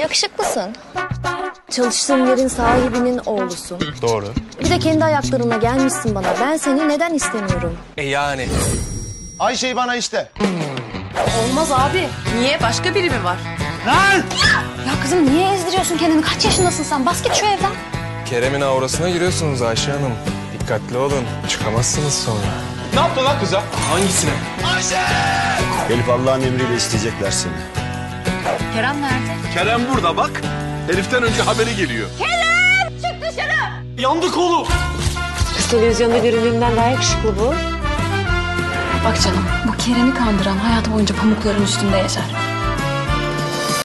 Yakışıklısın. Çalıştığın yerin sahibinin oğlusun. Doğru. Bir de kendi ayaklarına gelmişsin bana. Ben seni neden istemiyorum? E yani. Ayşe'yi bana iste. Olmaz abi. Niye? Başka biri mi var? Ya kızım niye ezdiriyorsun kendini? Kaç yaşındasın sen? Bas git şu evden. Kerem'in aurasına giriyorsunuz Ayşe Hanım. Dikkatli olun. Çıkamazsınız sonra. Ne yaptın lan kıza? Hangisine? Elif Allah'ın emriyle isteyecekler seni. Kerem nerede? Kerem burada bak. Heriften önce haberi geliyor. Kerem! Çık dışarı! Yandı kolu. Televizyonda göründüğünden daha yakışıklı bu. Bak canım bu Kerem'i kandıran hayatı boyunca pamukların üstünde yaşar.